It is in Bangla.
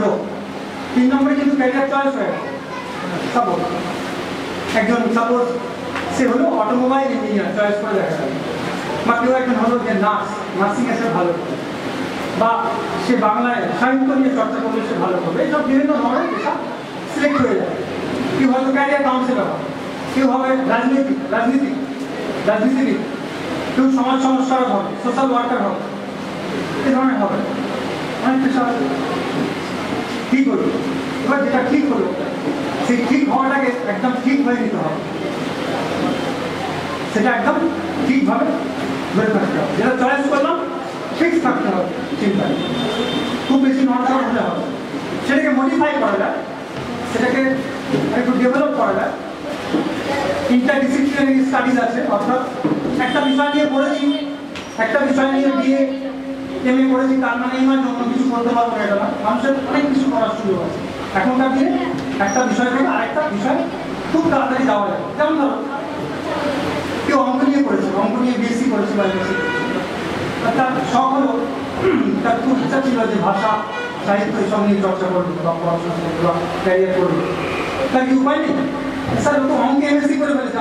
গ্রো তিন নম্বরে কিন্তু ক্যারিয়ার চয়েস হয়ে। গেল সাপোজ একজন সাপোজ সে হলো অটোমোবাইল ইঞ্জিনিয়ার চয়েস করে দেখা গেল বা কেউ একজন হলো যে নার্স নার্সিং এসে ভালো বা সে বাংলায় সাহিত্য নিয়ে চর্চা করলে সে ভালো করবে। এইসব বিভিন্ন ধরনের পেশা সিলেক্ট হয়ে যায়। কেউ হয়তো ক্যারিয়ার কাউন্সিলর হবে কেউ হবে রাজনীতি রাজনীতি রাজনীতিবিদ। কেউ সমাজ সংস্কারক হবে সোশ্যাল ওয়ার্কার হবে। এ ধরনের হবে। অনেক পেশা ঠিক হলো। এবার যেটা ঠিক হলো, সেই ঠিক হওয়াটাকে একদম ঠিক হয়ে নিতে হবে। সেটা একদম ঠিকভাবে ধরে থাকতে হবে। যেটা চয়েস করলাম ফিক্স থাকতে হবে চিন্তায় খুব বেশি নড়চড় হলে হবে সেটাকে মডিফাই করা যায় সেটাকে একটু ডেভেলপ করা যায় ইন্টারডিসিপ্লিনারি স্টাডিজ আছে, অর্থাৎ একটা বিষয় নিয়ে পড়েছি, একটা বিষয় নিয়ে বিয়ে এম এ করেছি তার মানে নয় অন্য কিছু পারব এটা মানুষের অনেক কিছু করার সুযোগ আছে। এখনকার দিনে একটা বিষয় থেকে আরেকটা বিষয় খুব তাড়াতাড়ি যাওয়া যেমন ধরো কেউ অঙ্ক নিয়ে পড়েছে, অঙ্ক নিয়ে বিএসসি করেছে বা তার শখ হলো, তার খুব ইচ্ছা ছিল যে ভাষা, সাহিত্য নিয়ে চর্চা করবে বা পড়াশোনা করবে বা ক্যারিয়ার করবে। তার কি উপায় নেই? স্যার, ও এমএসসি করে ফেলেছে।